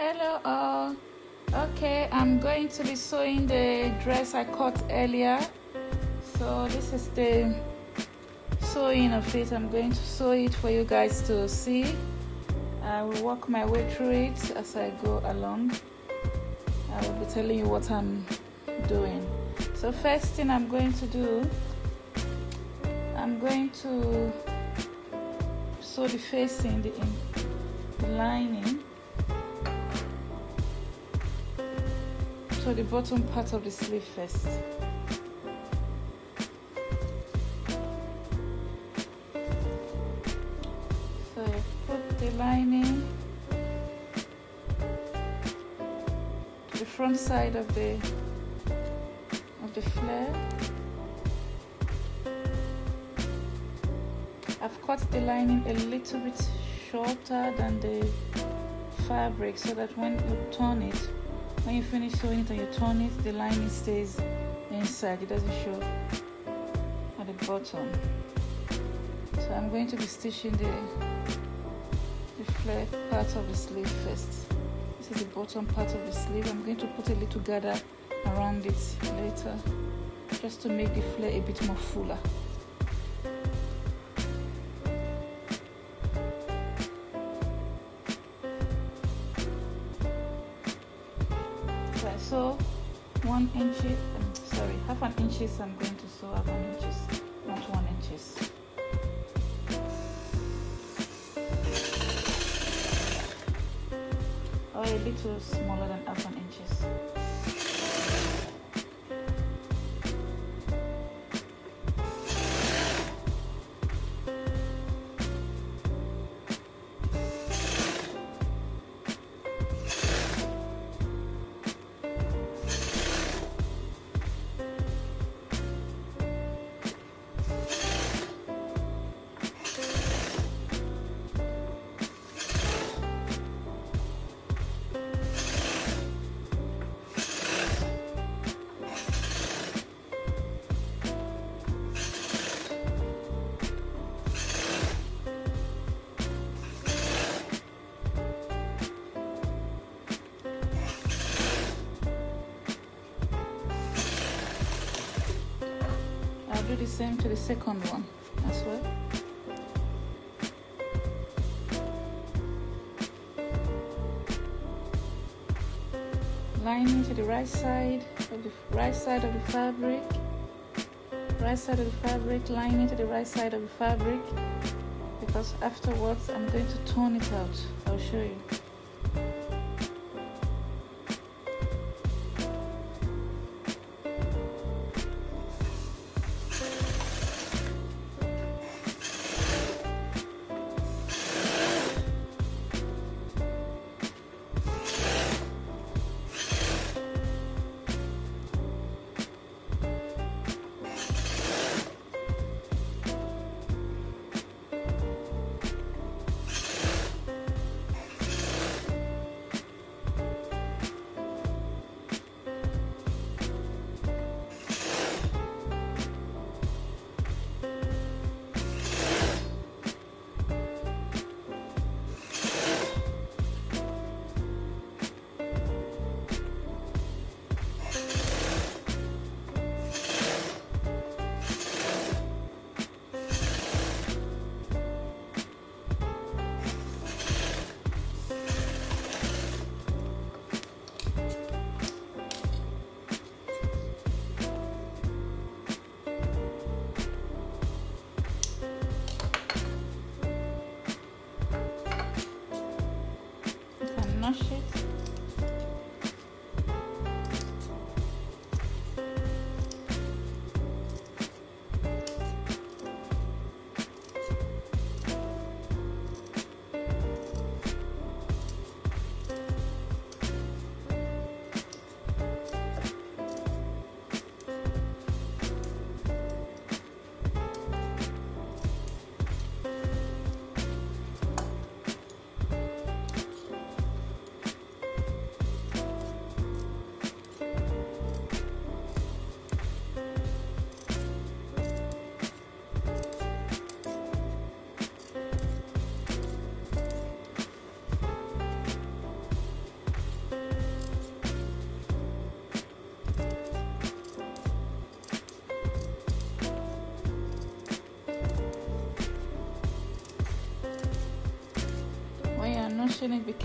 Hello all. Okay, I'm going to be sewing the dress I cut earlier. So this is the sewing of it. I'm going to sew it for you guys to see. I will work my way through it as I go along. I will be telling you what I'm doing. So first thing I'm going to do, I'm going to sew the facing, the, the lining so the bottom part of the sleeve first. So I put the lining to the front side of the of the flare. I've cut the lining a little bit shorter than the fabric so that when you turn it when you finish sewing it and you turn it the lining stays inside. It doesn't show at the bottom. So I'm going to be stitching the the flare part of the sleeve first. This is the bottom part of the sleeve. I'm going to put a little gather around it later just to make the flare a bit more fuller inches I'm going to sew half an inches not one inches. Or a little smaller than half same to the second one as well. Lining to the right side of the right side of the fabric. Right side of the fabric, lining to the right side of the fabric because afterwards I'm going to turn it out. I'll show you.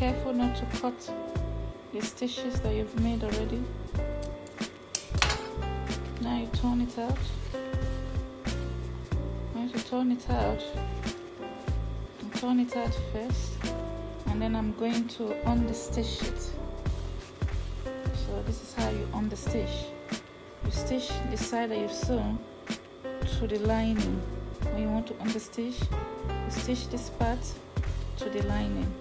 Careful not to cut the stitches that you've made already. Now you turn it out. Once you turn it out. Turn it out first and then I'm going to understitch it. So this is how you understitch. You stitch the side that you've sewn to the lining. When you want to understitch you stitch this part to the lining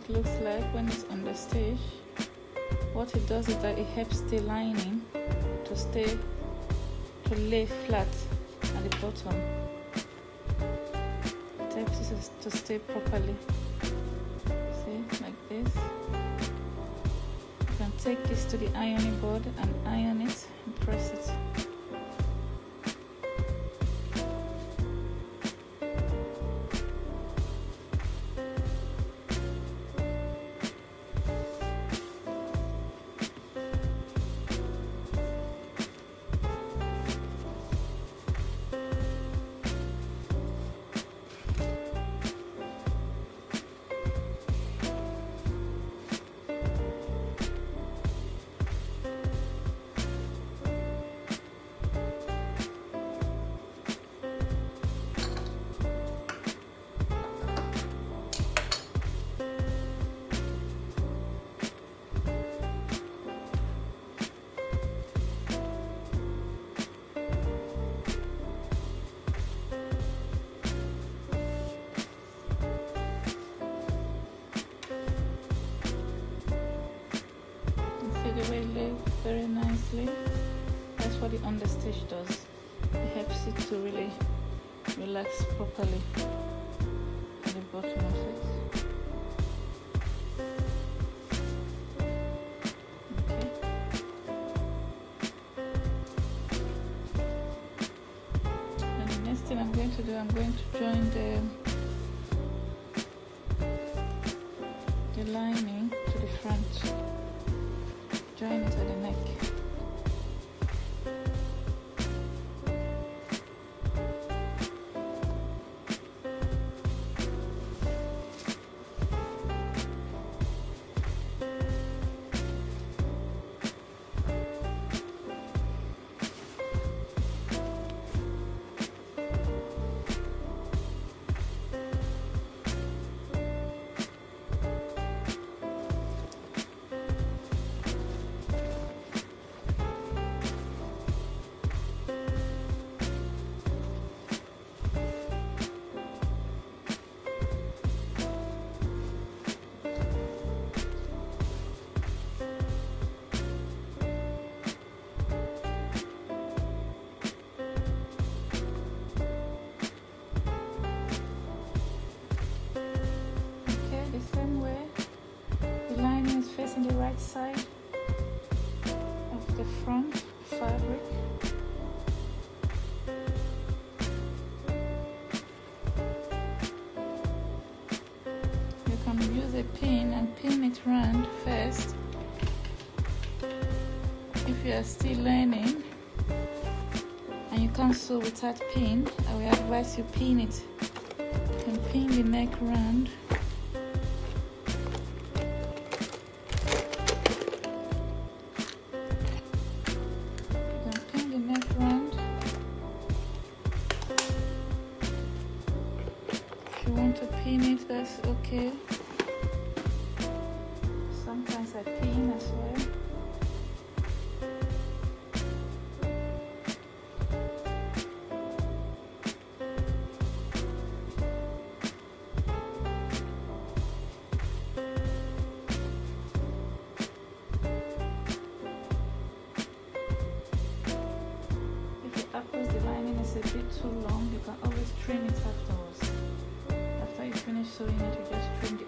it looks like when it's on the stage? What it does is that it helps the lining to stay to lay flat at the bottom. It helps it to stay properly. See like this. You can take this to the ironing board and iron to really relax properly the bottom of it okay. And the next thing I'm going to do I'm going to join the it round first if you are still learning and you can't sew without pin, I will advise you pin it. Can pin the neck round. Too long, you can always trim it afterwards. After you finish sewing it, you just trim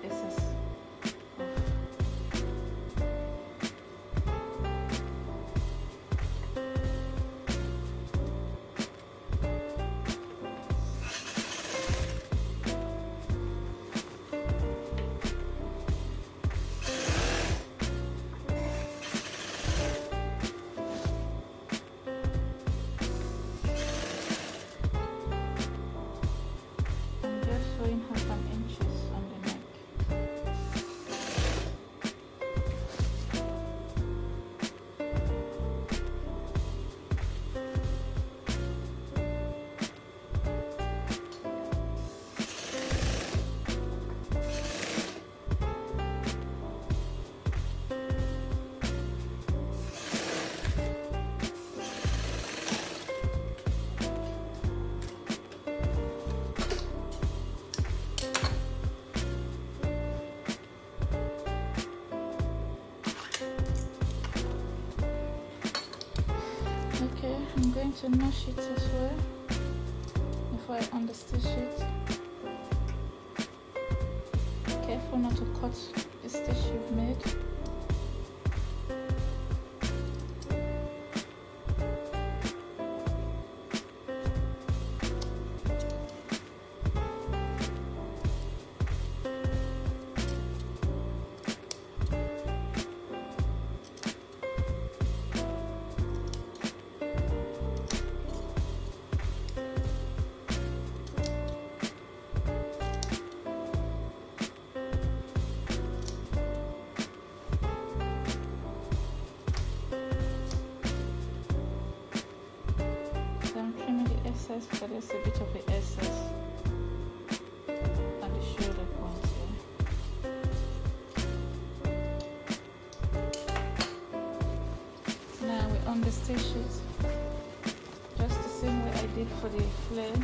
to notch it as well before I understitch it. Careful not to cut the stitch you've made. There's a bit of the excess on the shoulder point here. Now we understitch it just the same way I did for the flare.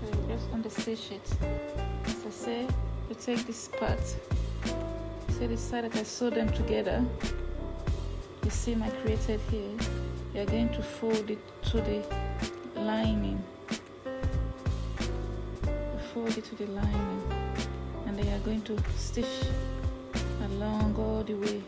So we just understitch it. As I say, you take this part, see the side that I sew them together, the seam I created here you're going to fold it to the lining. Fold it to the lining. And then you're going to stitch along all the way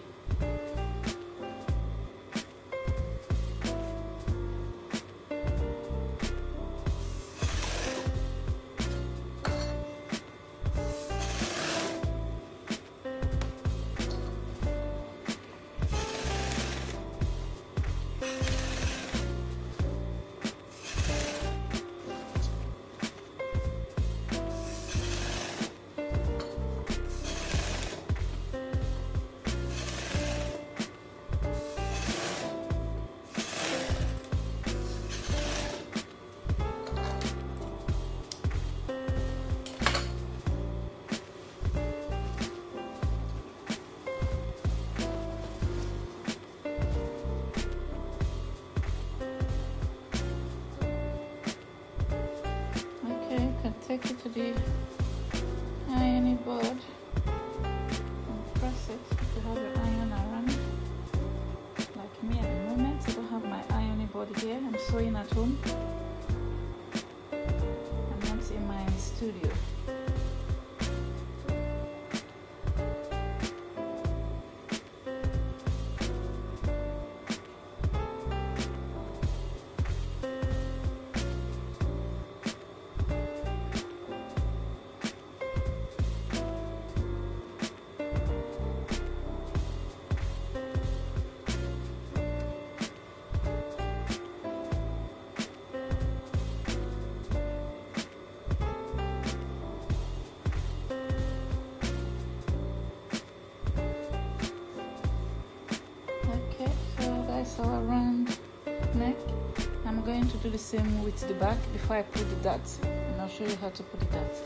do the same with the back. Before I put the dots and I'll show you how to put the dots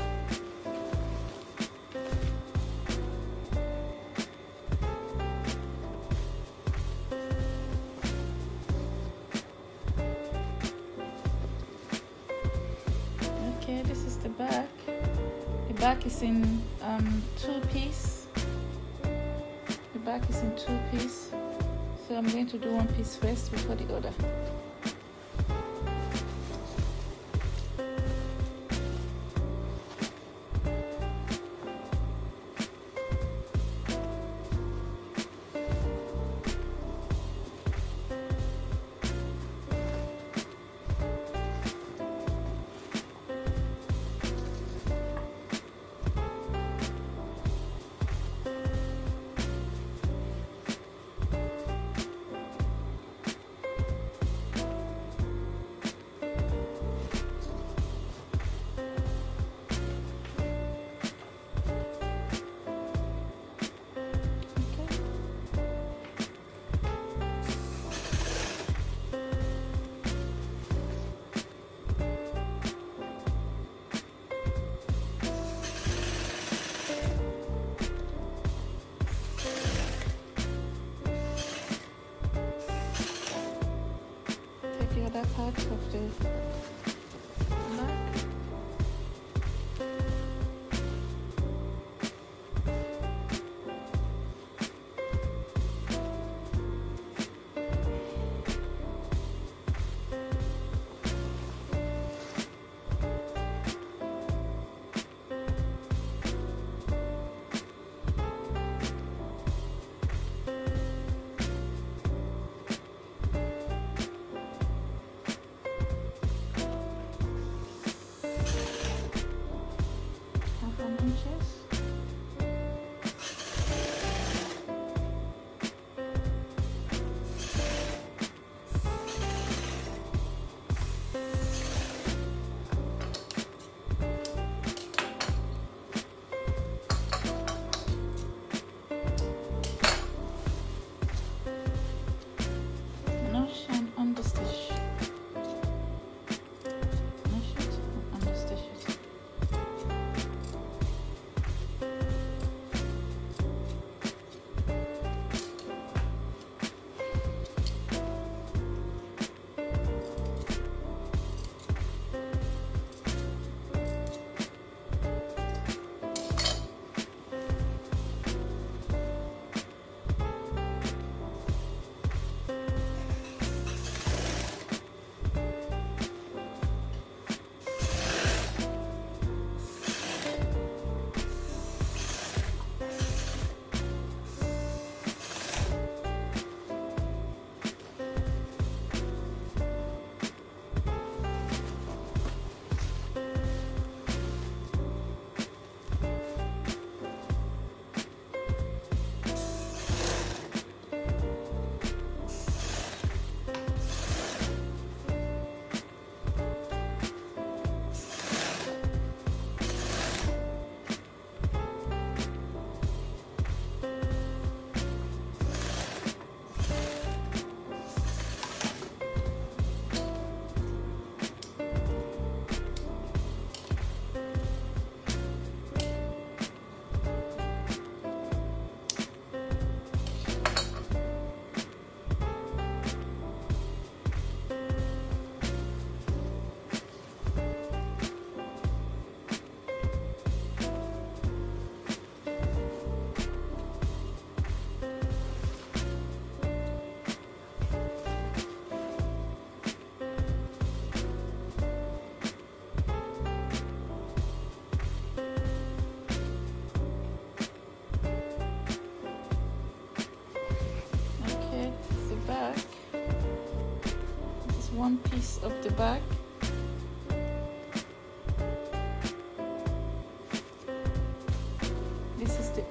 okay this is the back. The back is in um, two piece. The back is in two piece. So I'm going to do one piece first before the other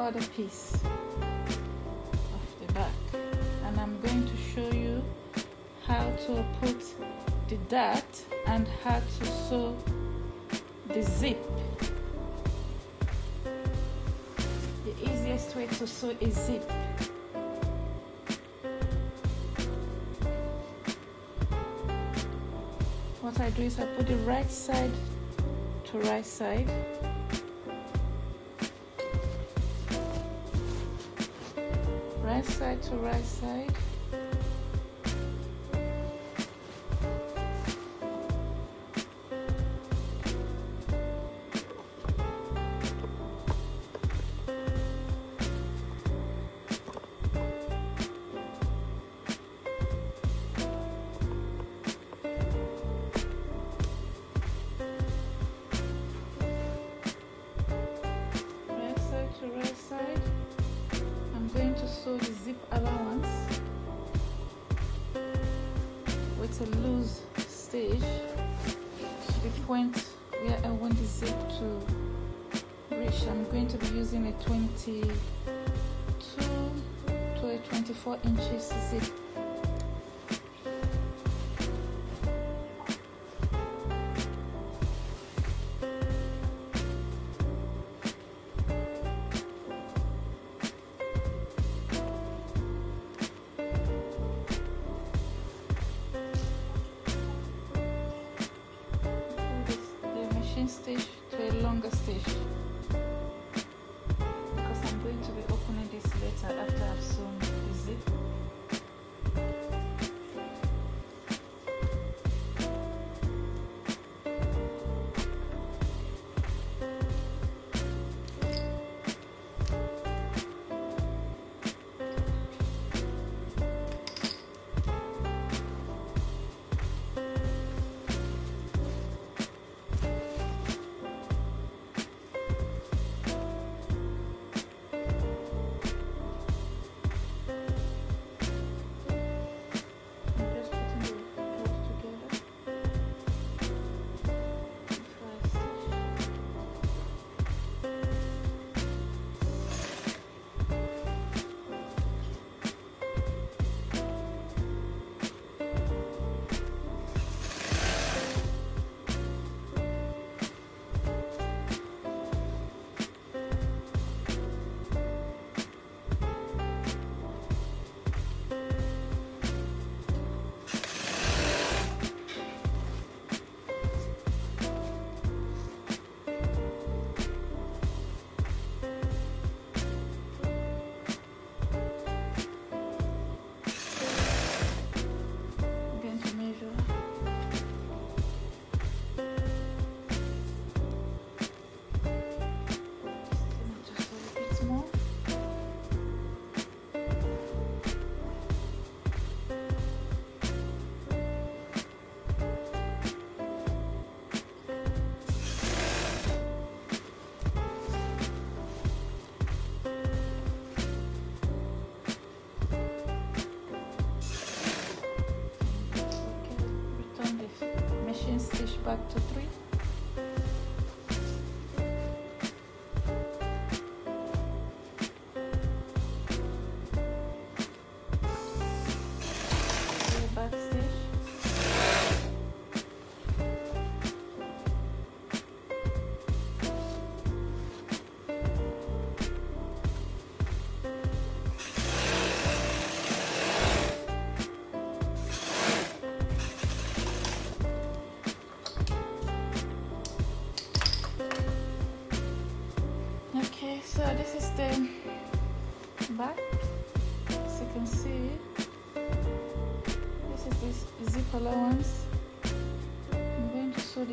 other piece of the back. And I'm going to show you how to put the dart and how to sew the zip. The easiest way to sew a zip. What I do is I put the right side to right side. right side. starting stitch to a longer stitch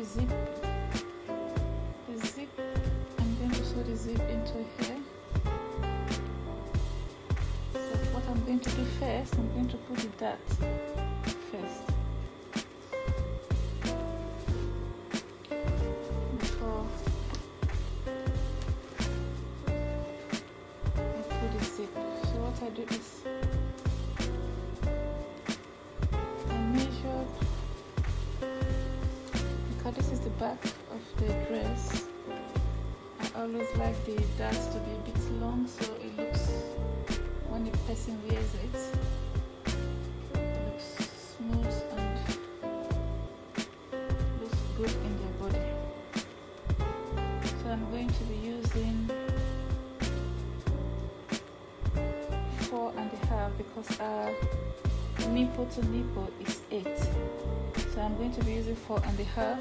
the zip the zip I'm going to sew the zip into here. So what I'm going to do first I'm going to put the dart equal to nipple is 8 so I'm going to be using 4 and a half.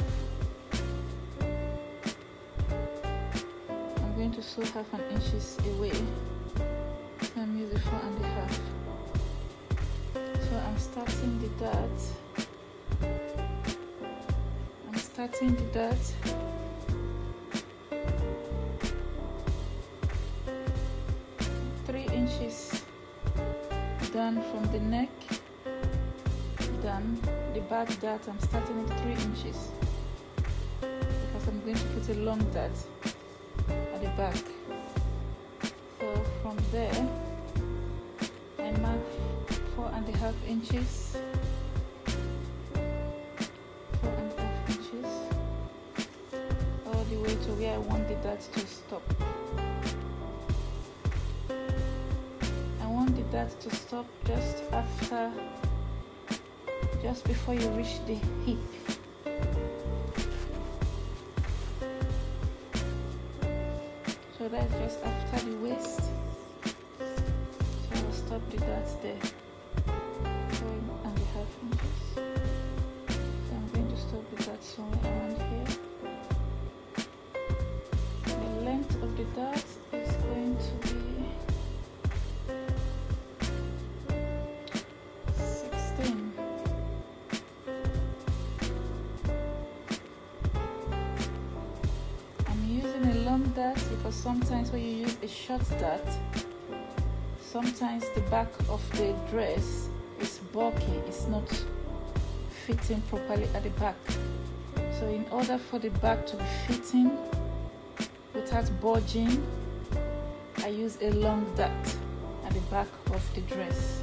I'm going to sew half an inches away. I'm using 4 and a half. So I'm starting the dart. I'm starting the dot from the neck back dart I'm starting at three inches. Because I'm going to put a long dart at the back. So from there I mark four and a half inches. Four and a half inches. All the way to where I want the dart to stop. I want the dart to stop just after just before you reach the hip. Dart, sometimes the back of the dress is bulky, it's not fitting properly at the back. So, in order for the back to be fitting without bulging, I use a long dart at the back of the dress.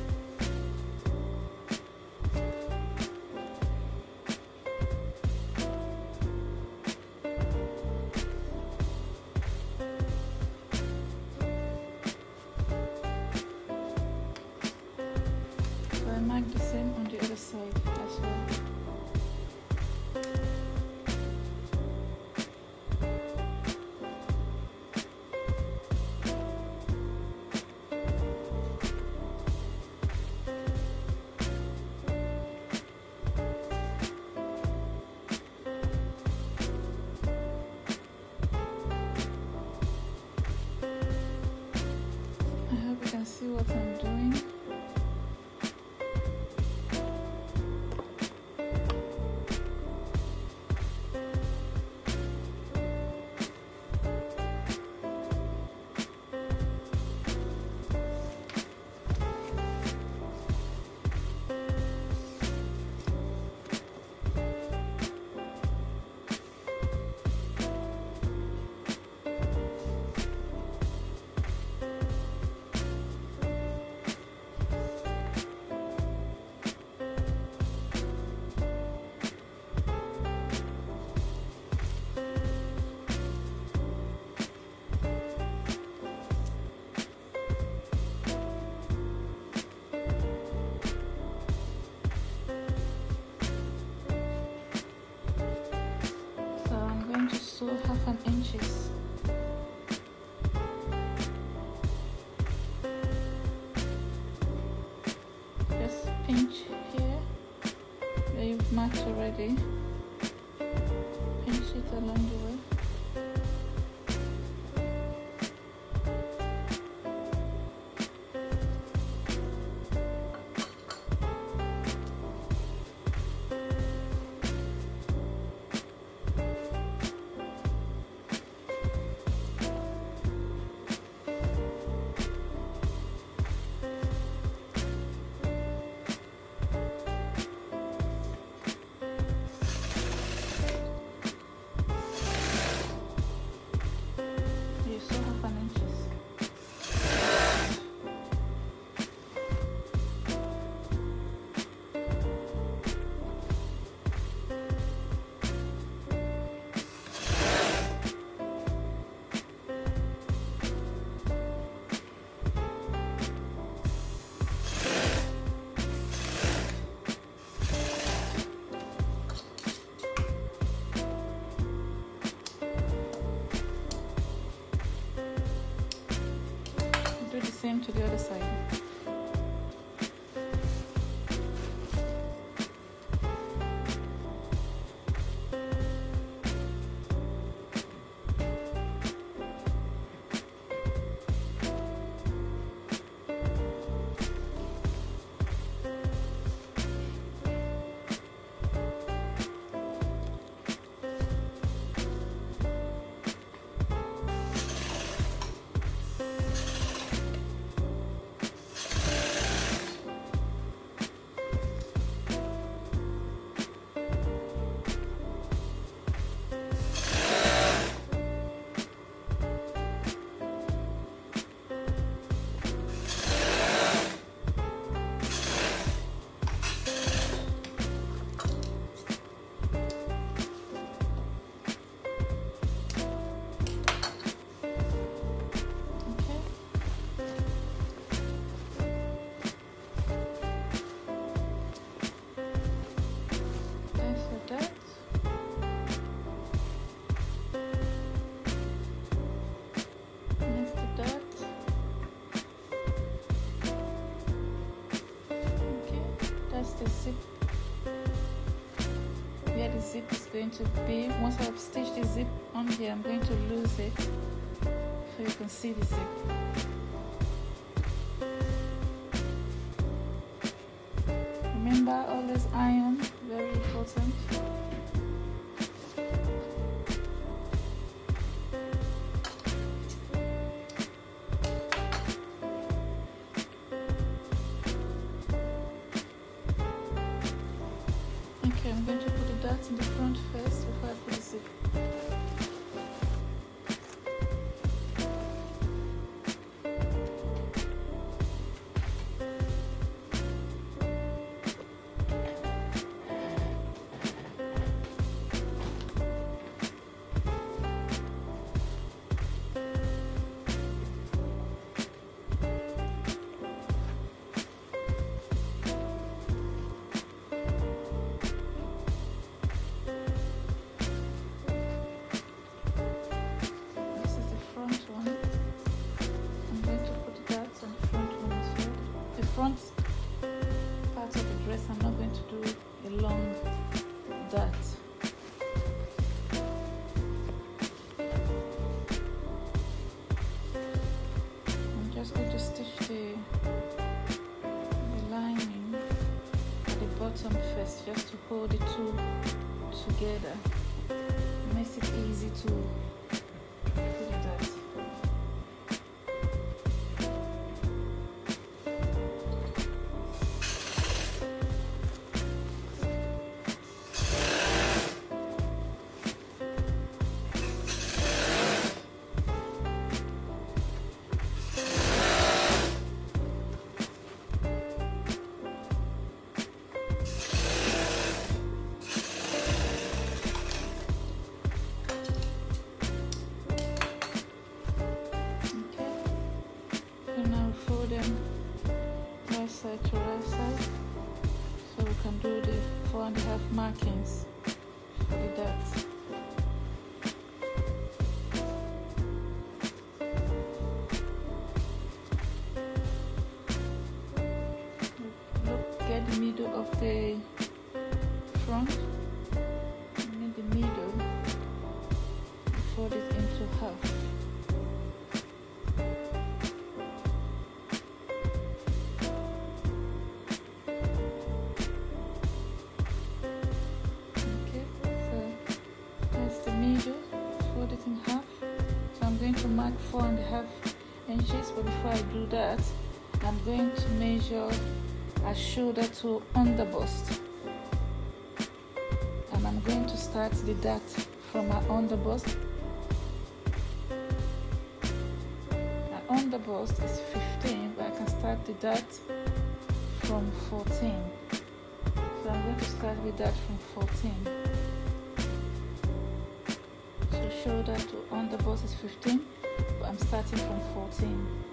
Going to be. Once I've stitched the zip on here, I'm going to lose it so you can see the zip. Just to hold the two together. Makes it easy to but before I do that I'm going to measure a shoulder to under bust and I'm going to start the dart from my under bust my under bust is 15 but I can start the dart from 14 so I'm going to start with that from 14 so shoulder to under bust is 15 but I'm starting from 14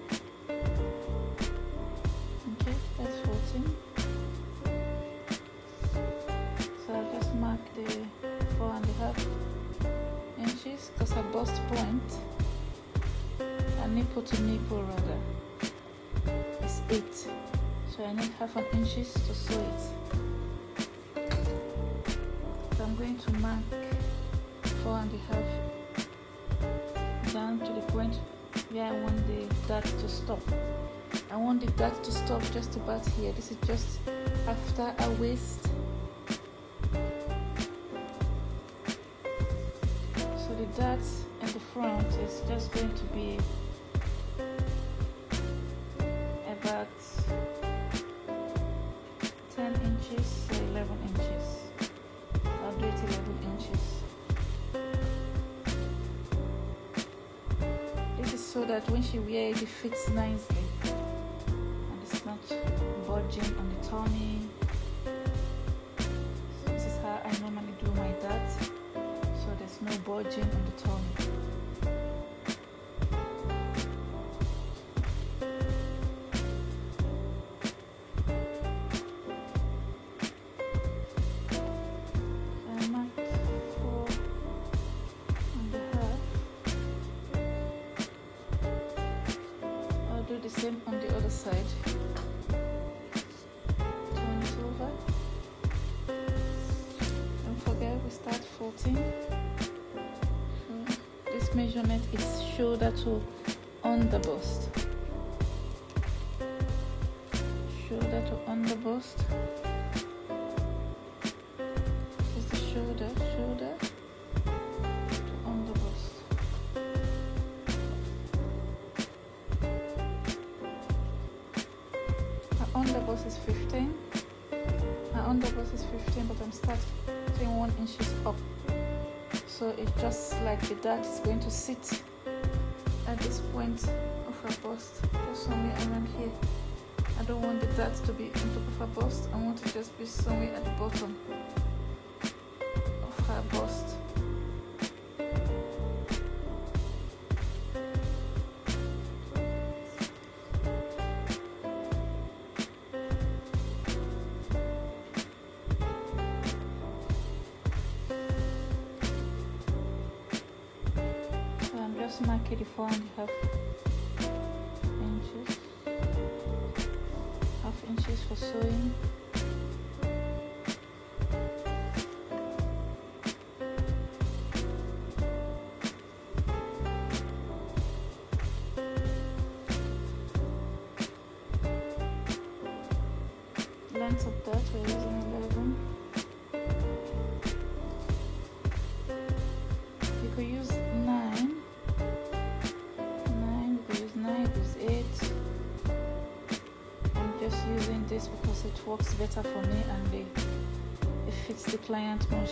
to nipple rather is 8 so I need half an inches to sew it so I'm going to mark four and a half down to the point where I want the dart to stop. I want the dart to stop just about here. This is just after a waist. That when she wears it, it fits nicely shoulder to under bust shoulder to under bust this is the shoulder shoulder to under bust my under bust is 15 my under bust is 15 but I'm starting one inches up. So it's just like the dart is going to sit this point of her bust just somewhere around here. I don't want the dart to be on top of her bust I want to just be somewhere at the bottom better for me and it, it fits the client much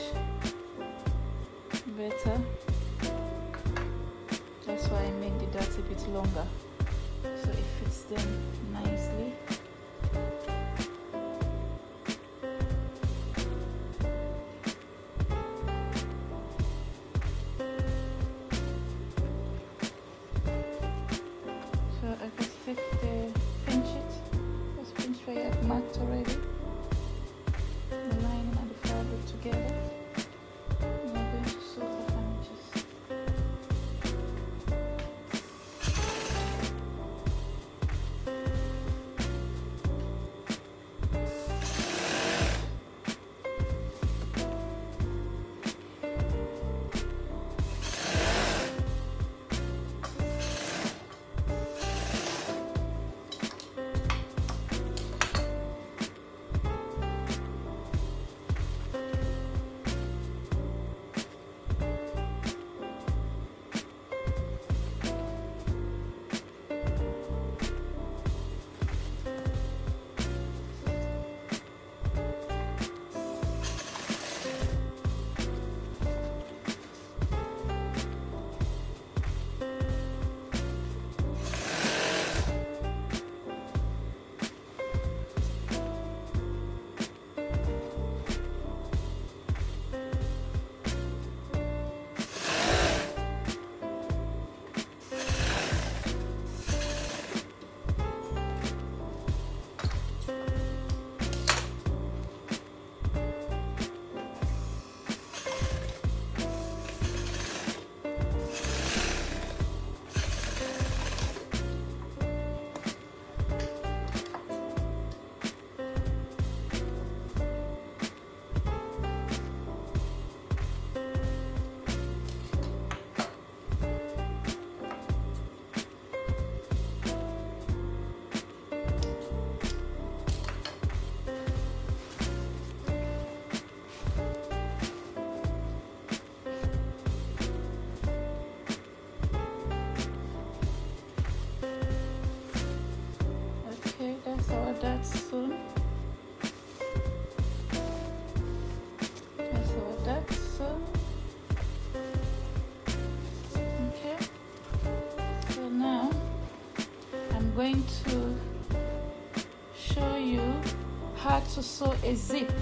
sew a zip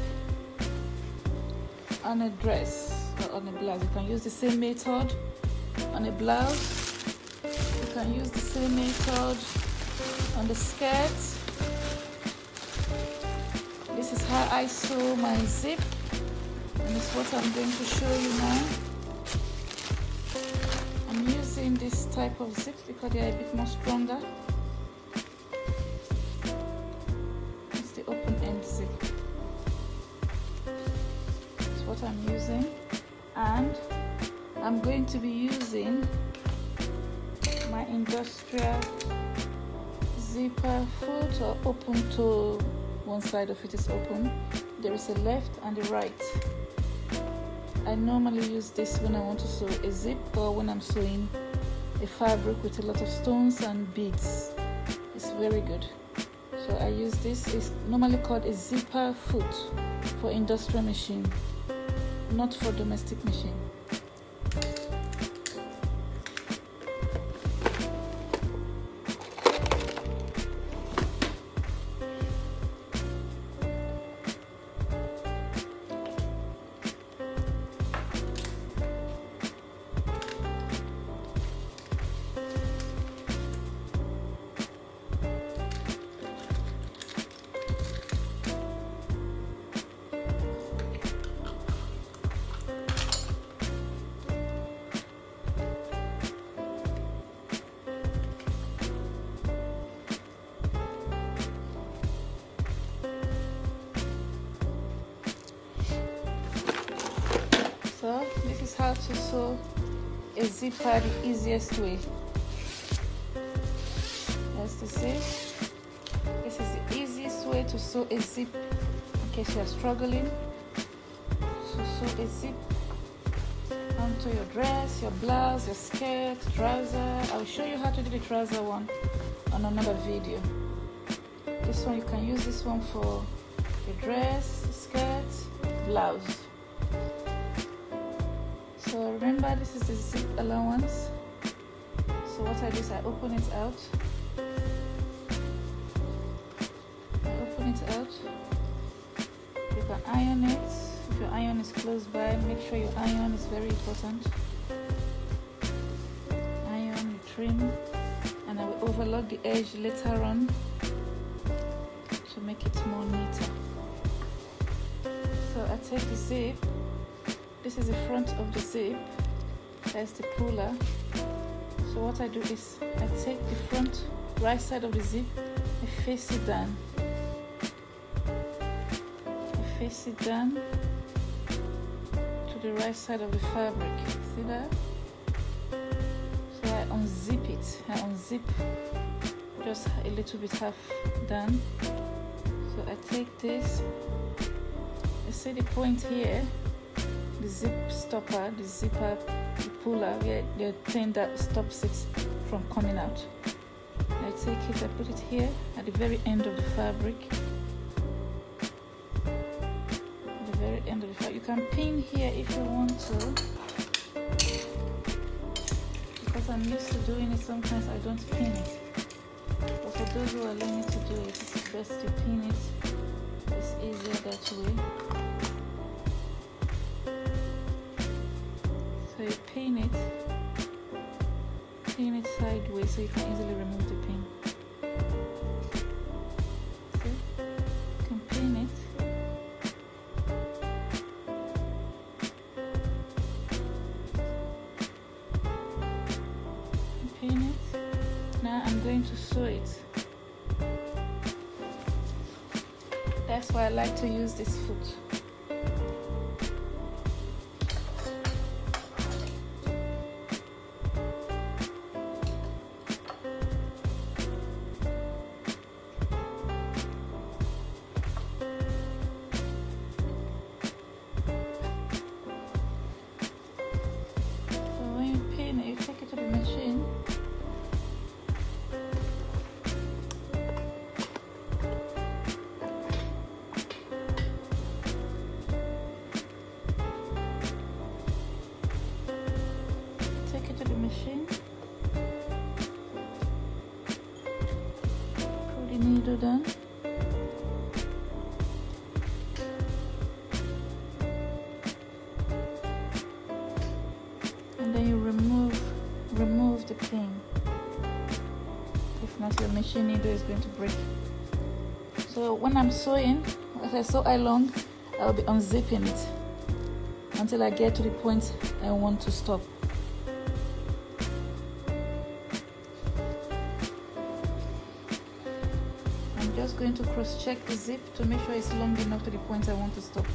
on a dress or on a blouse. You can use the same method on a blouse. You can use the same method on the skirt. This is how I sew my zip, and it's what I'm going to show you now. I'm using this type of zip because they are a bit more stronger. Open to one side of it is open. There is a left and a right. I normally use this when I want to sew a zip or when I'm sewing a fabric with a lot of stones and beads. It's very good. So I use this. It's normally called a zipper foot for industrial machine not for domestic machine way as to say this is the easiest way to sew a zip in case you are struggling. To sew a zip onto your dress your blouse your skirt trouser. I'll show you how to do the trouser one on another video. This one you can use this one for your dress skirt blouse. So remember this is the zip allowance so what I do is I open it out. I open it out. You can iron it. If your iron is close by make sure your iron is very important. Iron you trim. And I will overlock the edge later on to make it more neater. So I take the zip. This is the front of the zip. There's the puller so what I do is I take the front right side of the zip I face it down. I face it down to the right side of the fabric. See that? So I unzip it. I unzip just a little bit half done so I take this. I see the point here the zip stopper, the zipper puller, where the thing that stops it from coming out. I take it, I put it here at the very end of the fabric. At the very end of the fabric. You can pin here if you want to. Because I'm used to doing it, sometimes I don't pin it. But for those who are learning to do it, it's best to pin it. It's easier that way. So you pin it. Pin it sideways so you can easily remove the pin you can it. It. Now I'm going to sew it. That's why I like to use this foot not needle is going to break so when I'm sewing as I sew along I'll be unzipping it until I get to the point I want to stop I'm just going to cross check the zip to make sure it's long enough to the point I want to stop.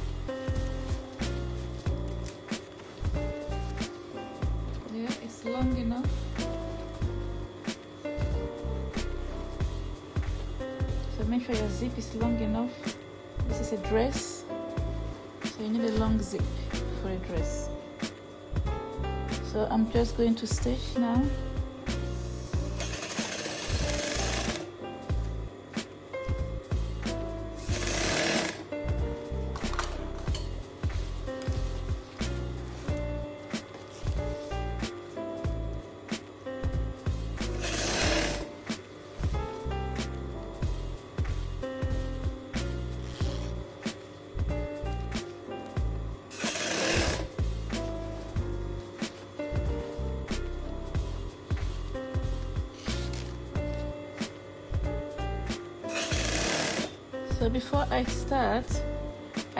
Zip is long enough. This is a dress, so you need a long zip for a dress. So I'm just going to stitch now.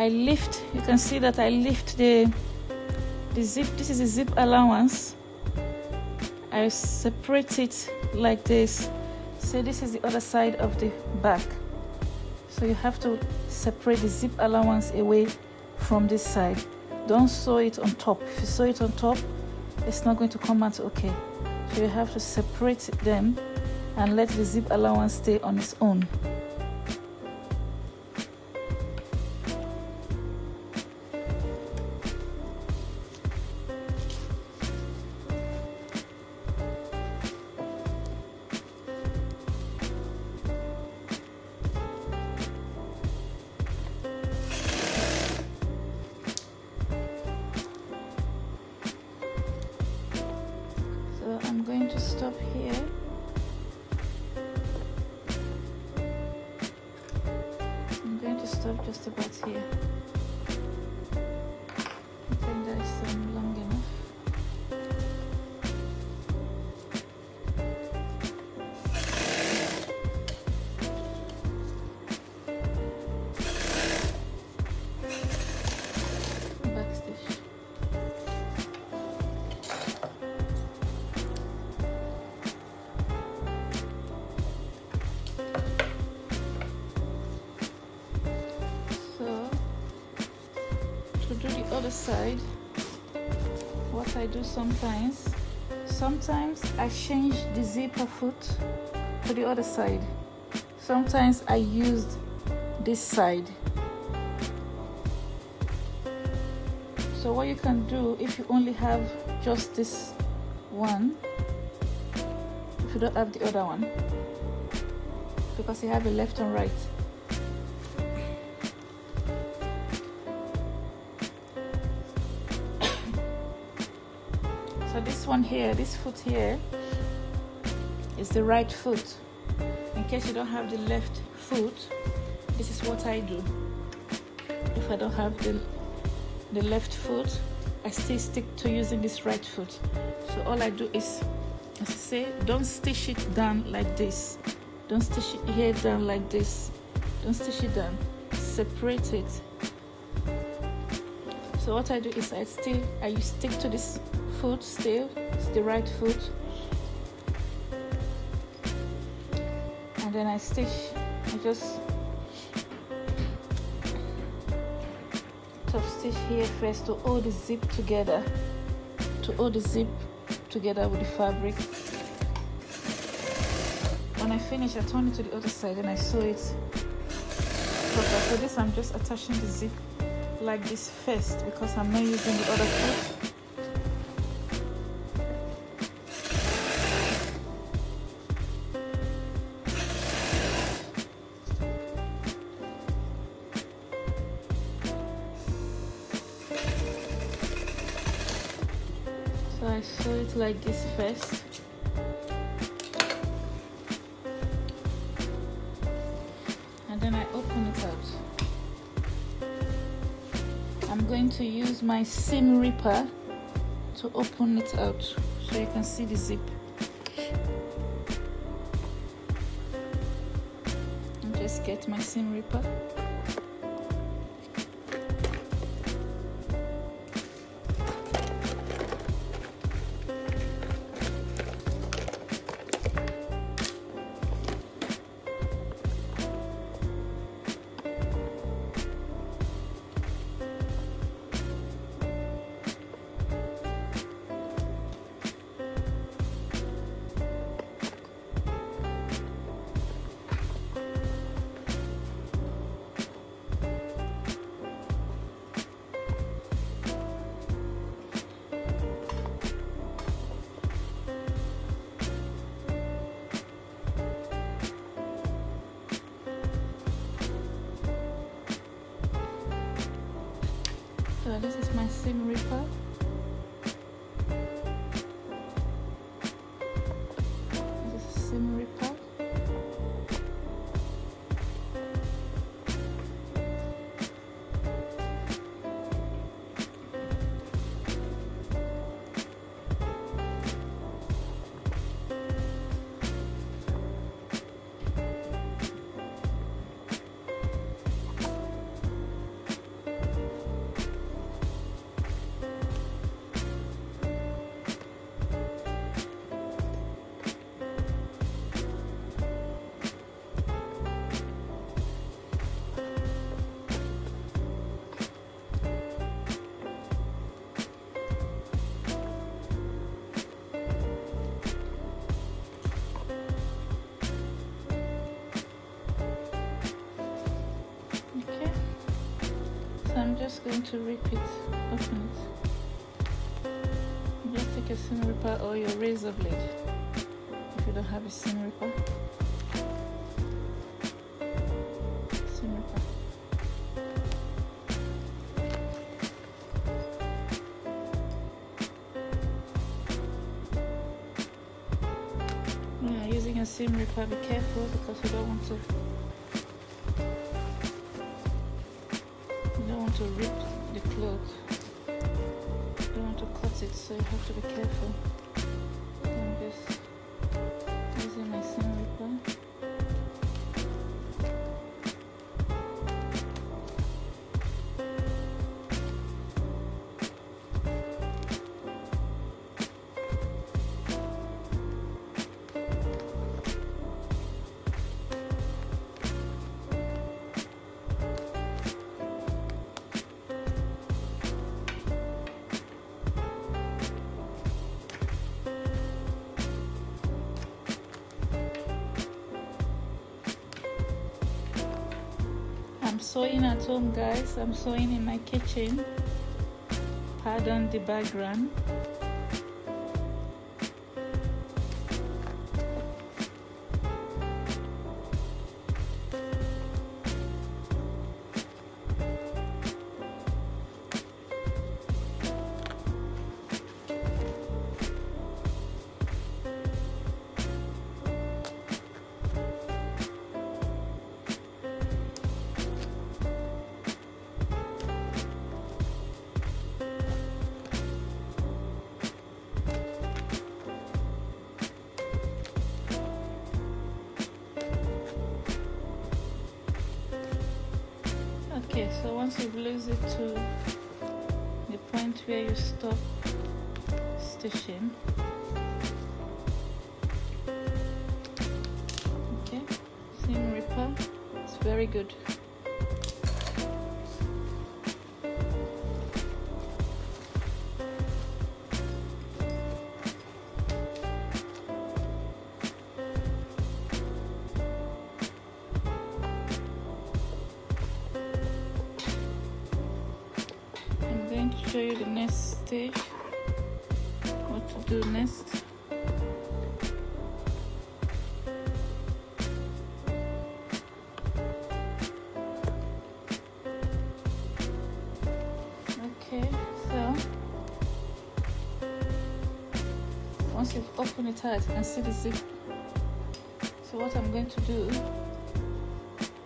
I lift you can see that I lift the the zip this is a zip allowance. I separate it like this. So this is the other side of the back. So you have to separate the zip allowance away from this side. Don't sew it on top. If you sew it on top it's not going to come out okay. So you have to separate them and let the zip allowance stay on its own just side what I do sometimes sometimes I change the zipper foot to the other side. Sometimes I use this side. So what you can do if you only have just this one if you don't have the other one because you have a left and right one here, this foot here, is the right foot. In case you don't have the left foot, this is what I do. If I don't have the, the left foot, I still stick to using this right foot. So all I do is, as I say, don't stitch it down like this. Don't stitch it here down like this. Don't stitch it down. Separate it. So what I do is I still I stick to this foot still the right foot. And then I stitch I just top stitch here first to hold the zip together to hold the zip together with the fabric. When I finish I turn it to the other side and I sew it proper. So this I'm just attaching the zip like this first because I'm not using the other foot like this first and then I open it out I'm going to use my seam ripper to open it out so you can see the zip. And just get my seam ripper this is my seam ripper. To rip it, open it. Just take a seam ripper or your razor blade if you don't have a seam ripper. Seam ripper. Using a seam ripper, be careful because you don't want to it, sewing at home, guys. I'm sewing in my kitchen. Pardon the background. Stage, what to do next. Okay, so once you've opened it out, you can see the zip. So what I'm going to do,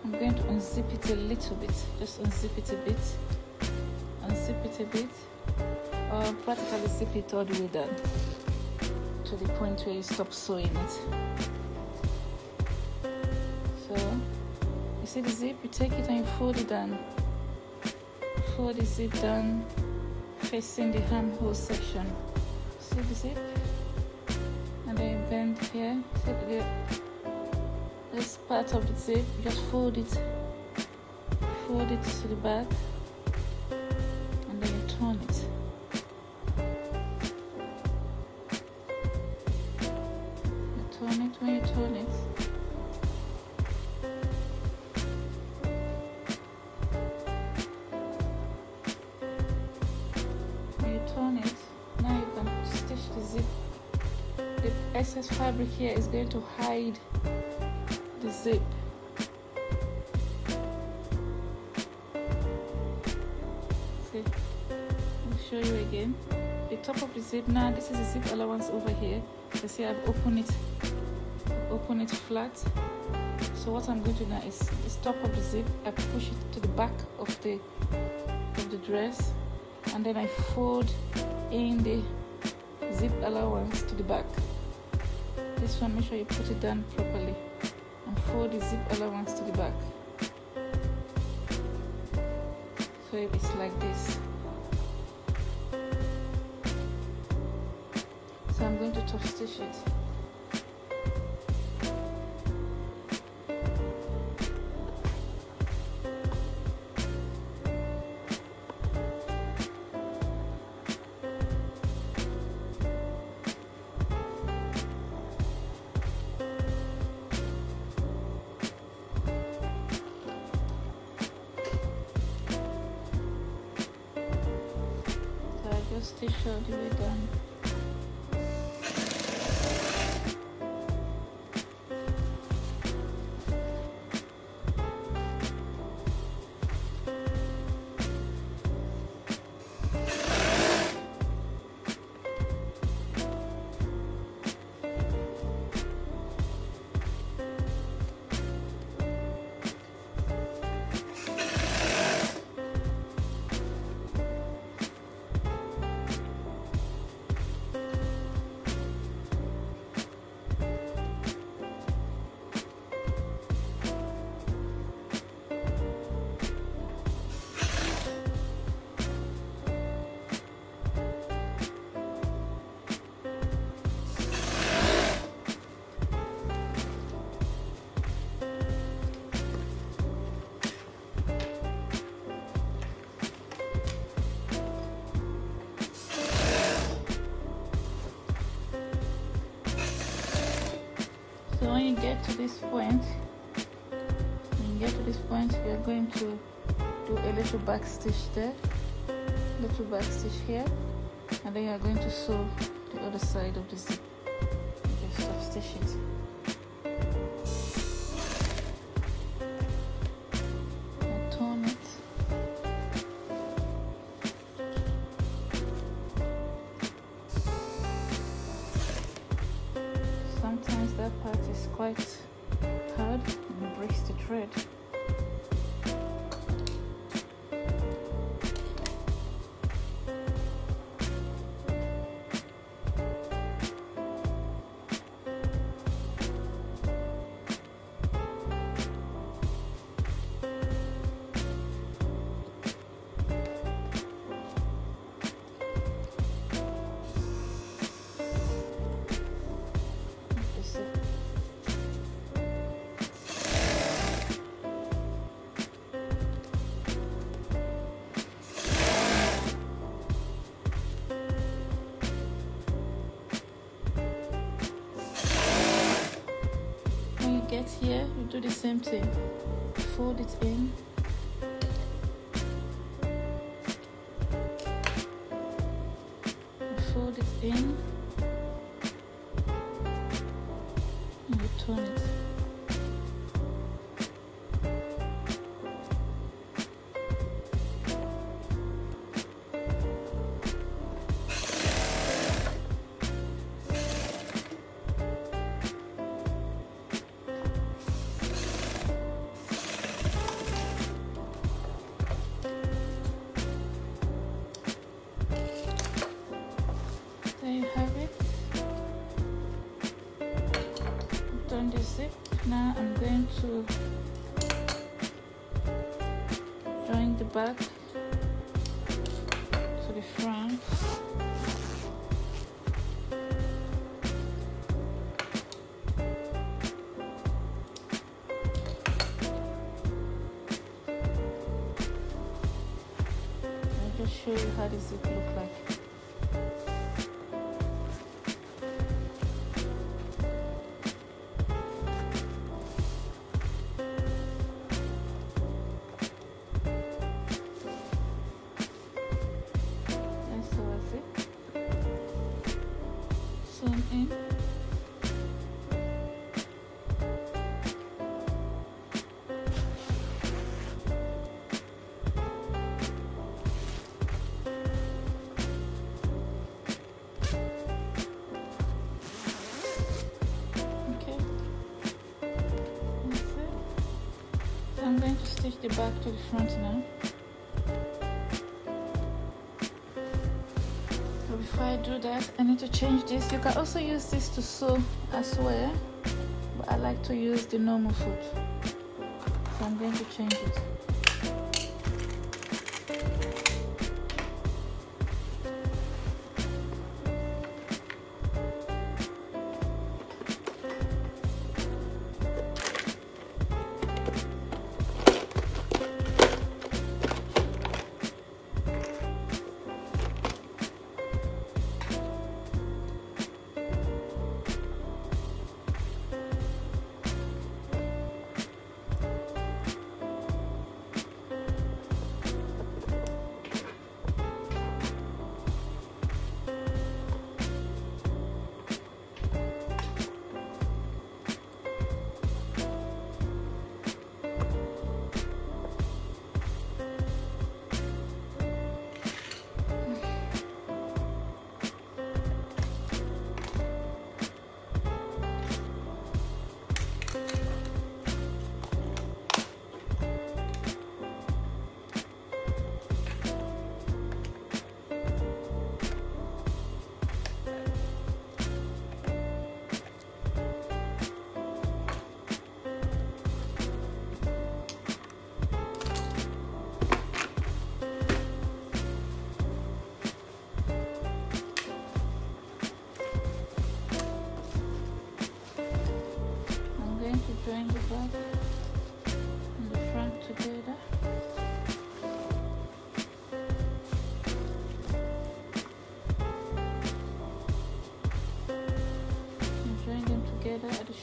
I'm going to unzip it a little bit, just unzip it a bit. Unzip it a bit or practically zip it all the way down to the point where you stop sewing it. So you see the zip you take it and you fold it down. Fold the zip down facing the armhole section. See the zip? And then you bend here. See the this part of the zip just fold it. Fold it to the back here is going to hide the zip. See? I'll show you again the top of the zip now this is the zip allowance over here you see I've opened it open it flat so what I'm going to do now is the top of the zip I push it to the back of the of the dress and then I fold in the zip allowance to the back this one make sure you put it down properly and fold the zip allowance to the back. So it's like this. So I'm going to top stitch it point when you get to this point you're going to do a little back stitch there little back stitch here and then you're going to sew the other side of the zip just stop stitch it. Sometimes that part is quite and breaks the thread. Fold it in join the back to the front now. So before I do that, I need to change this. You can also use this to sew as well, but I like to use the normal foot. So I'm going to change it.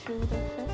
through the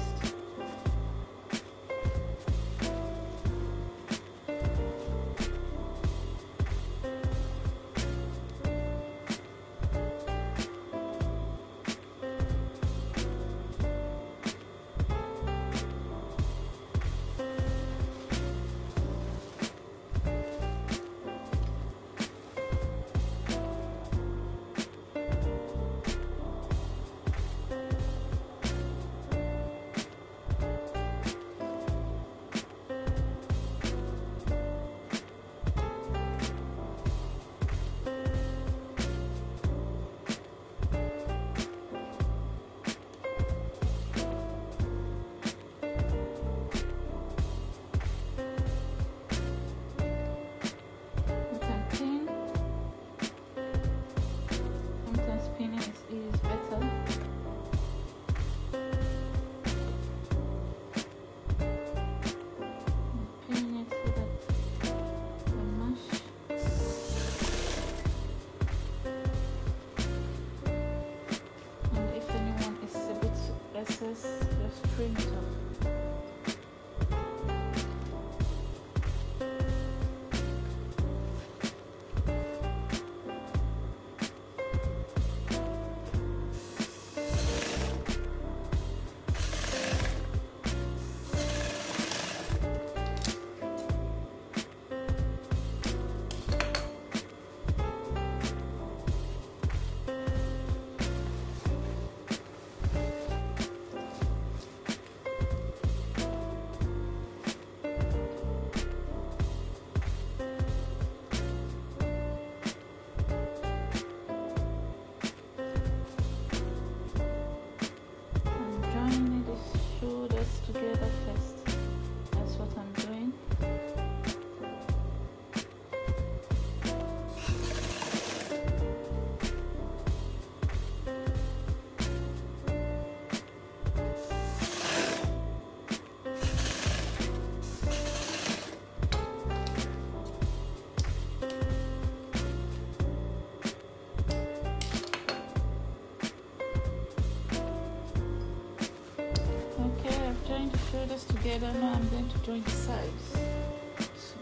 together now I'm going to join the sides.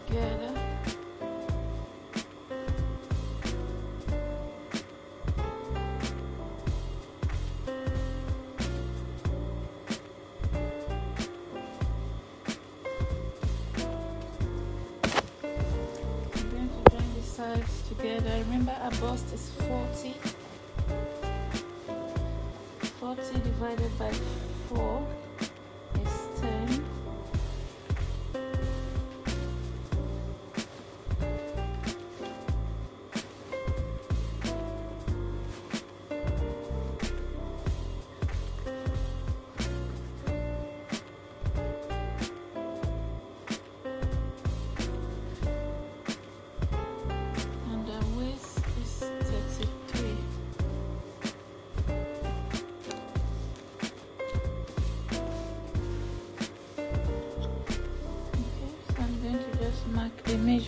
Together. I'm going to join the sides together. Remember our bust is 40 40 divided by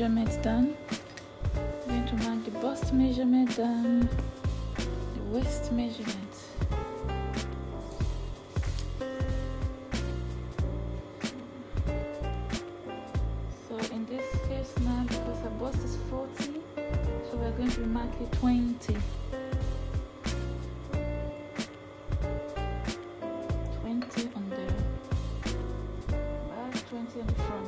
Measurement. done. I'm going to mark the bust measurement done, the waist measurement. So in this case now, because the bust is 40, so we're going to mark it 20. 20 on the back, 20 on the front.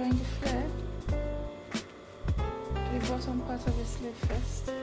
Join the flare to the bottom part of the sleeve first.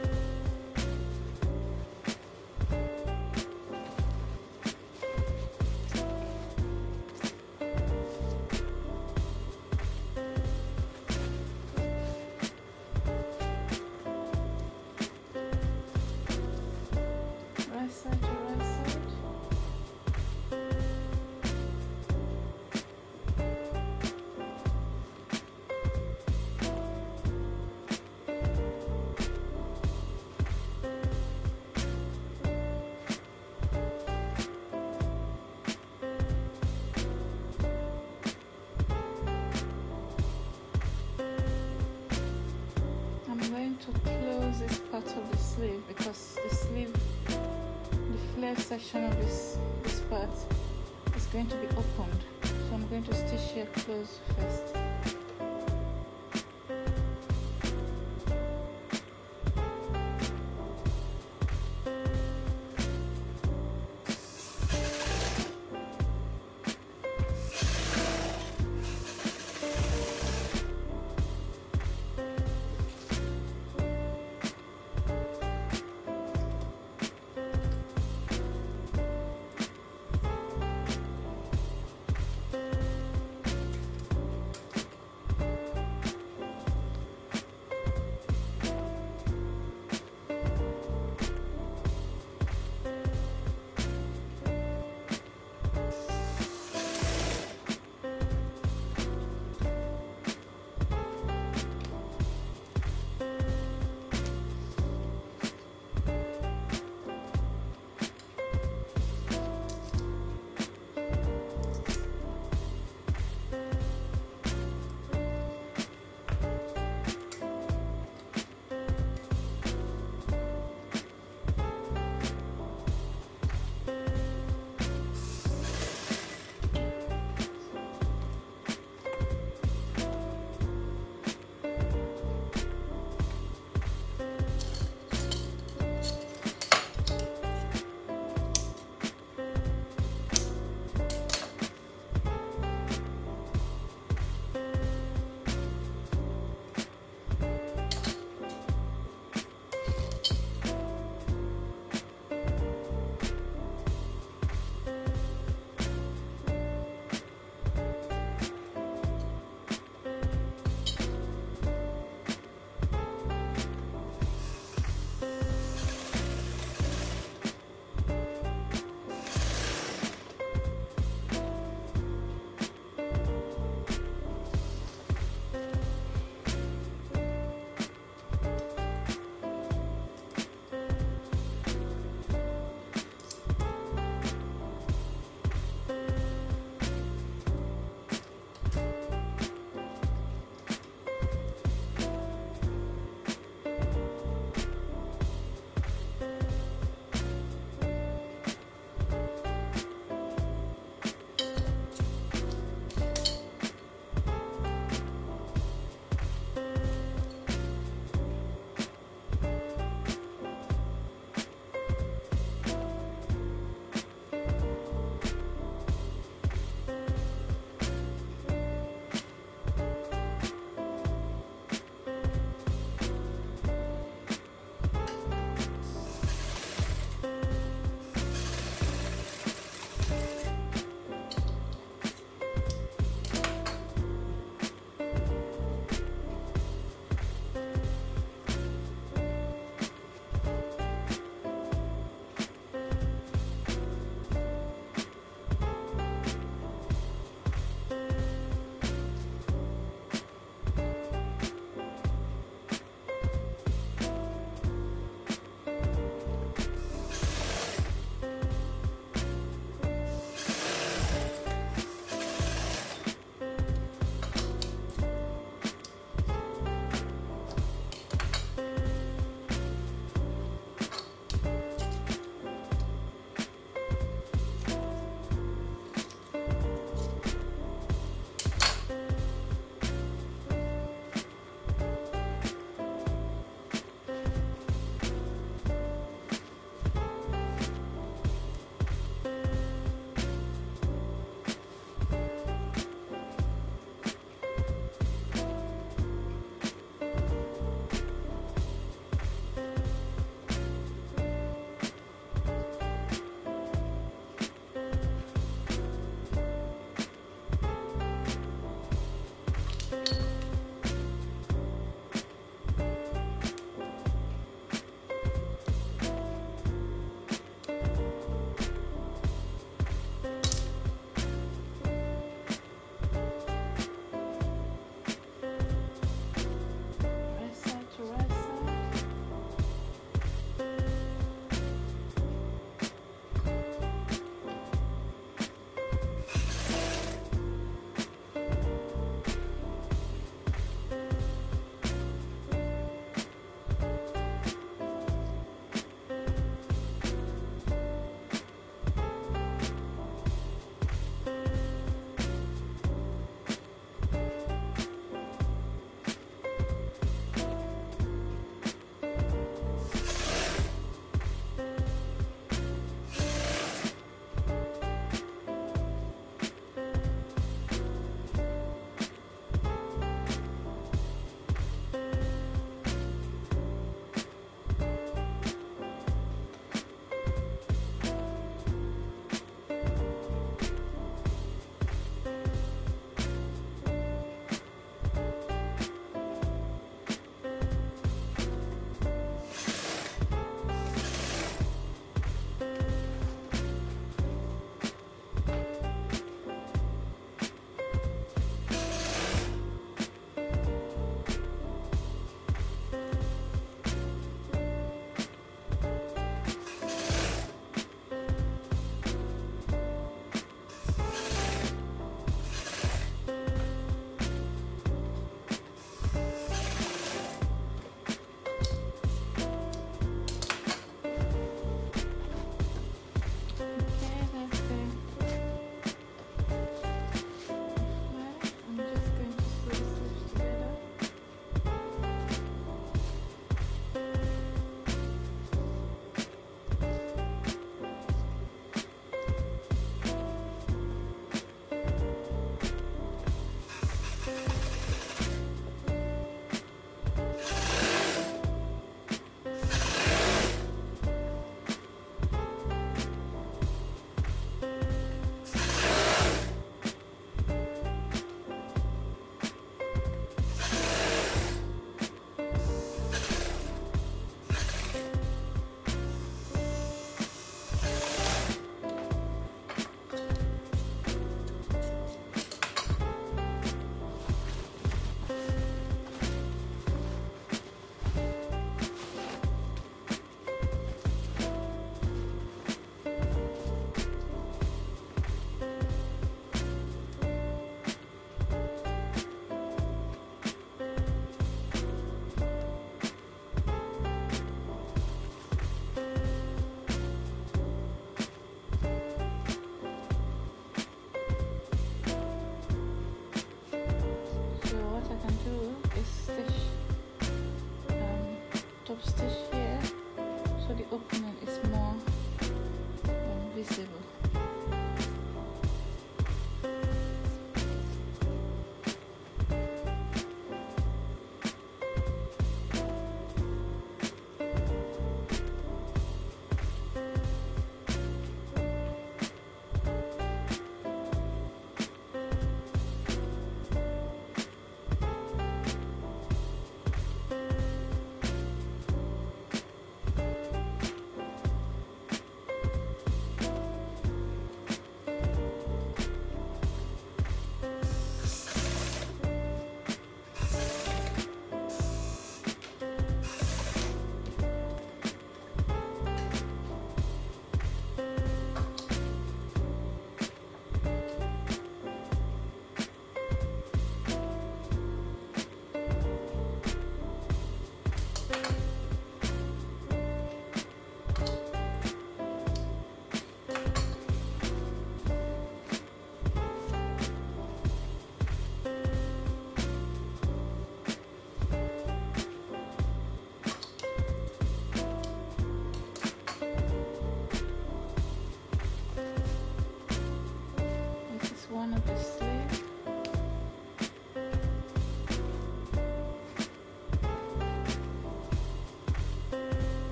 Section of this, this part is going to be opened. So I'm going to stitch here close first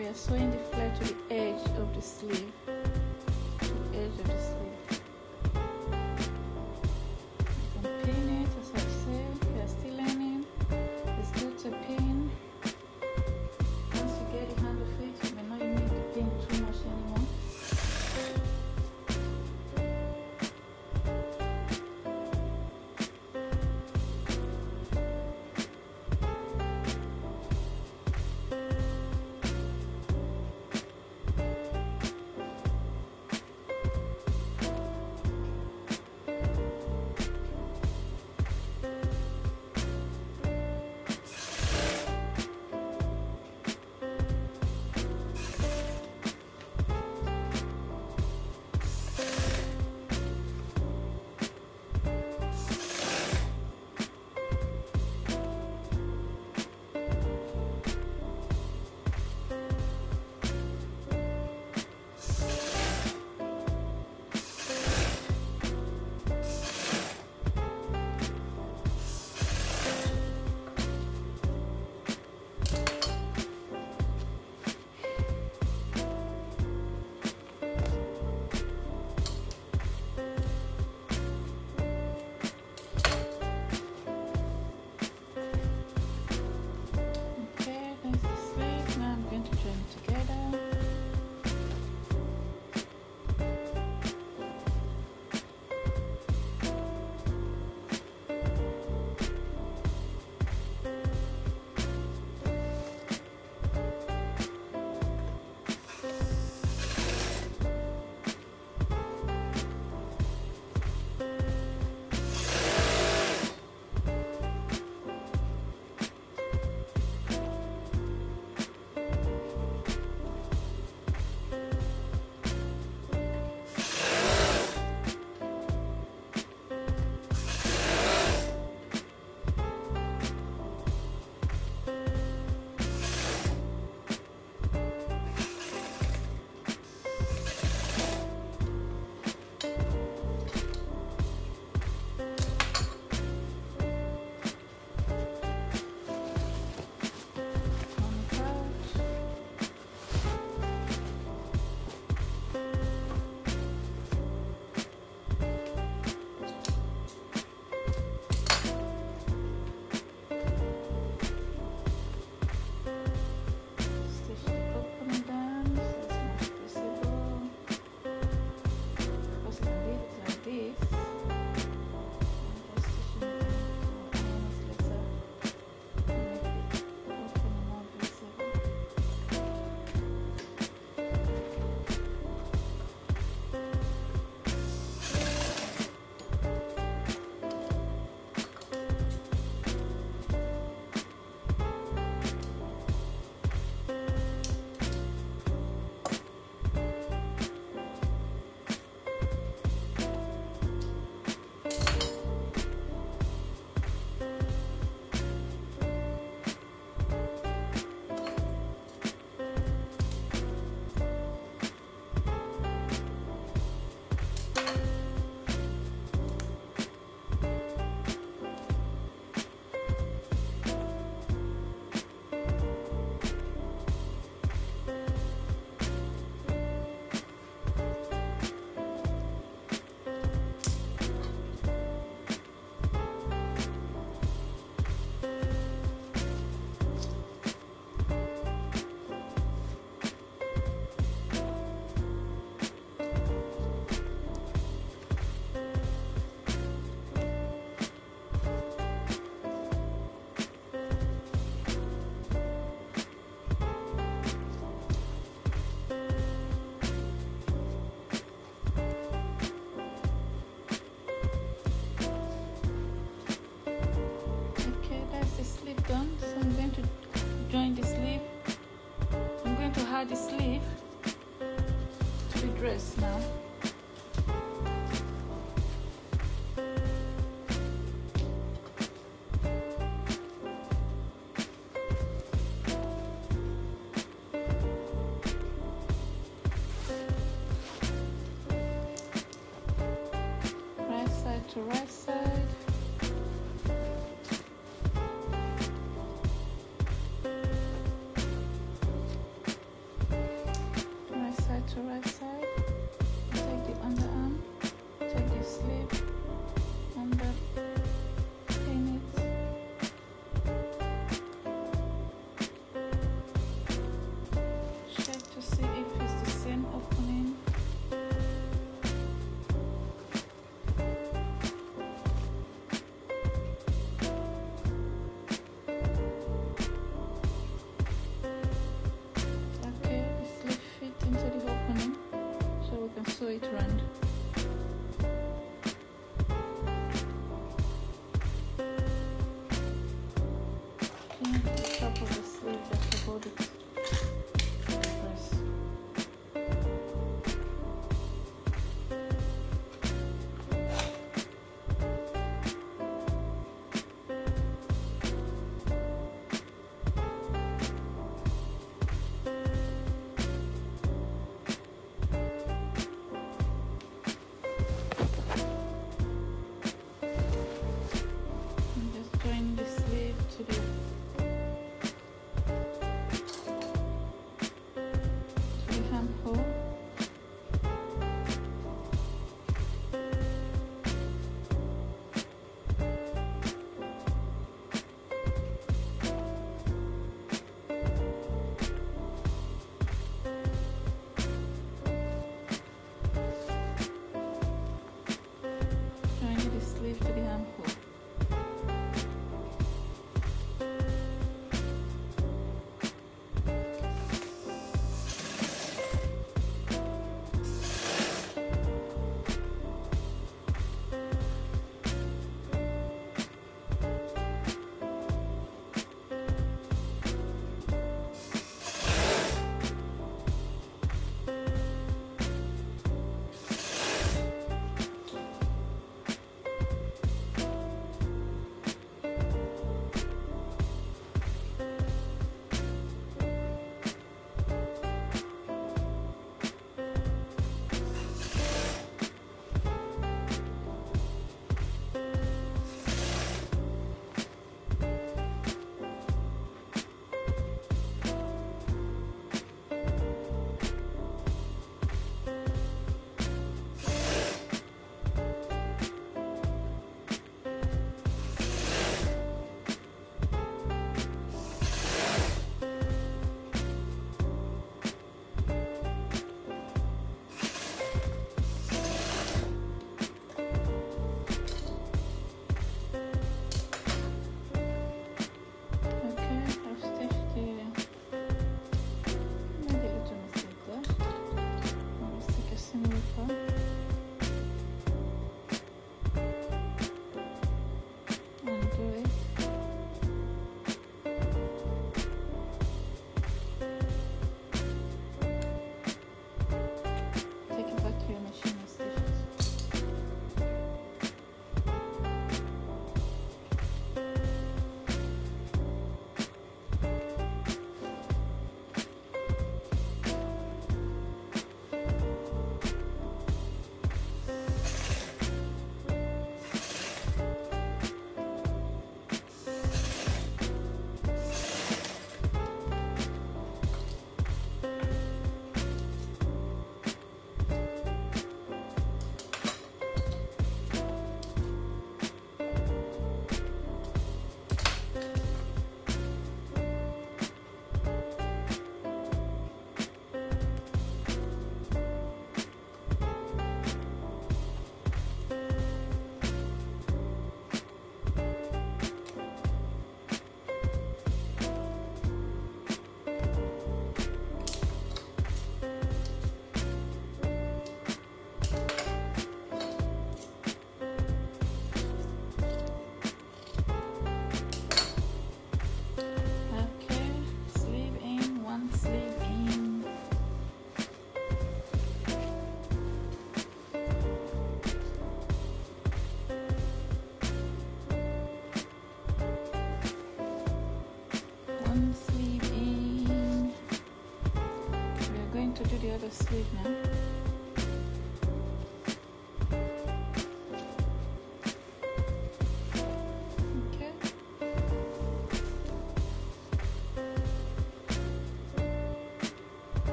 we are sewing the flare to the edge of the sleeve.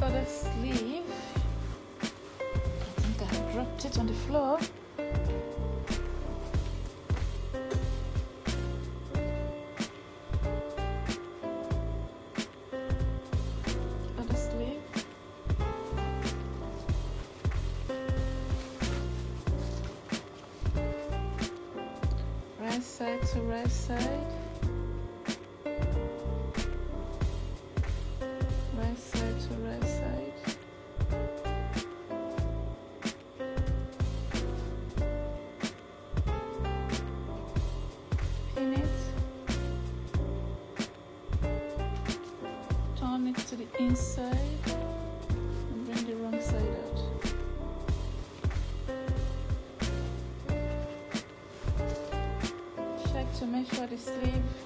got a sleeve. I think I dropped it on the floor. right side to right side. went for sleep.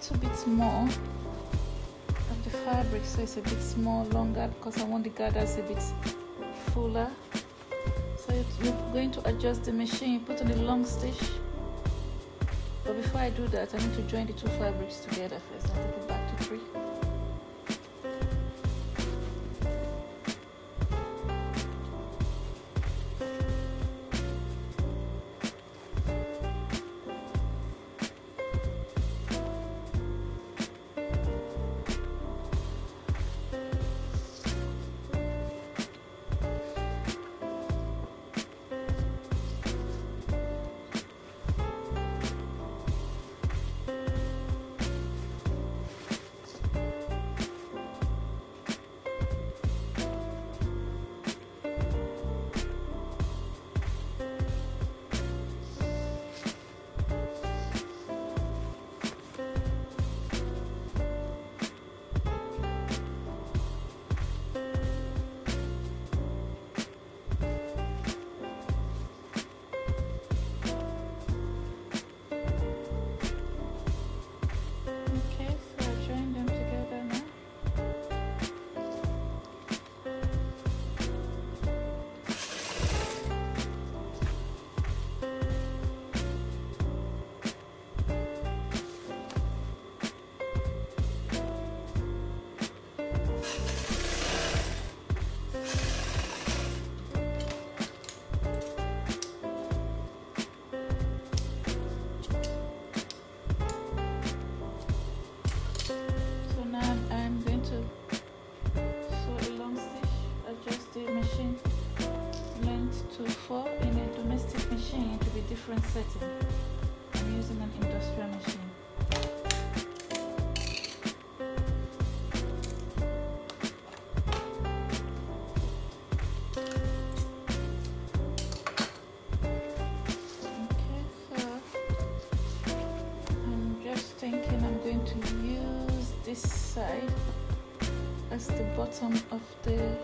Little bit more of the fabric so it's a bit more longer because I want the gathers a bit fuller. So you- you're going to adjust the machine, put on the long stitch. But before I do that, I need to join the two fabrics together first. I'll take it back to three. Side as the bottom of the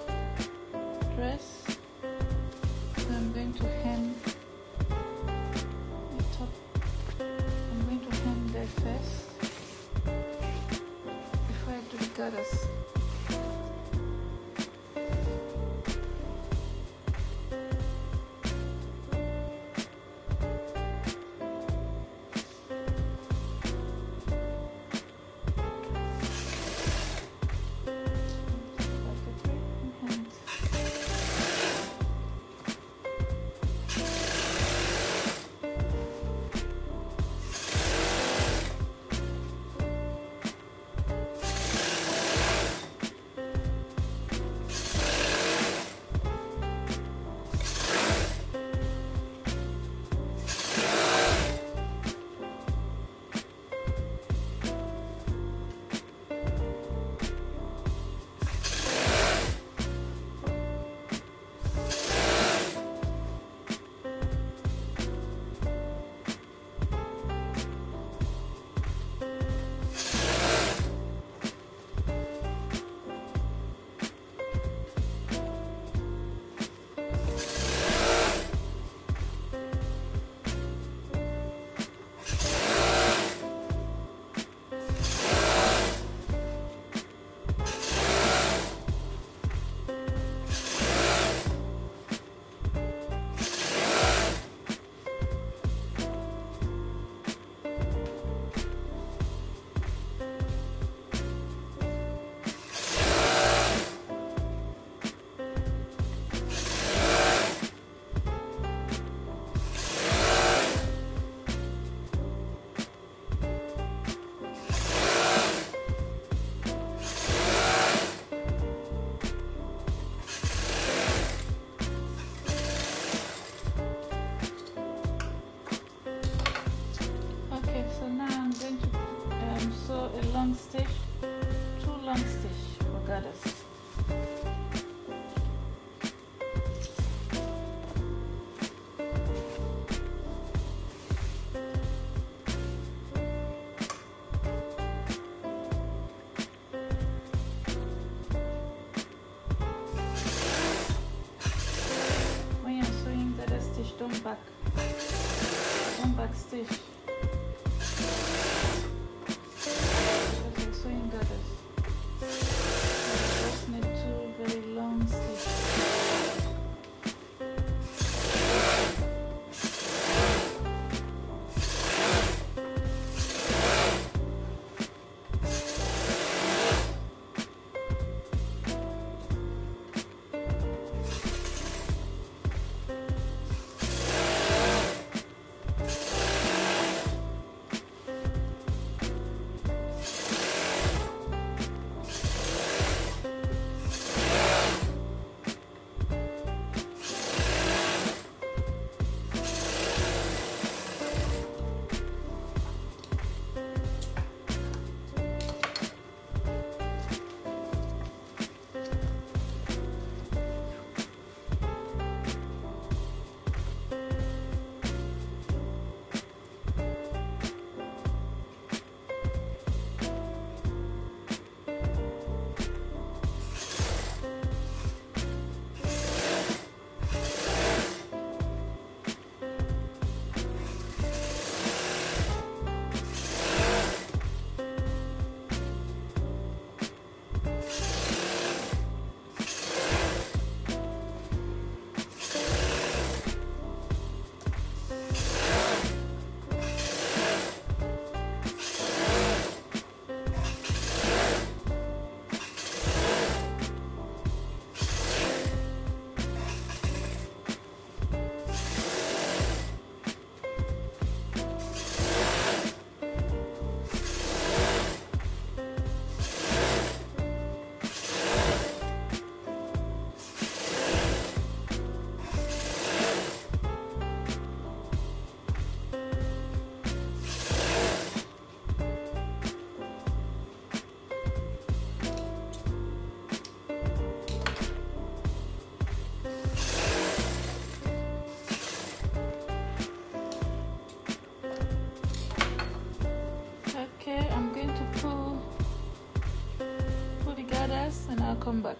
come back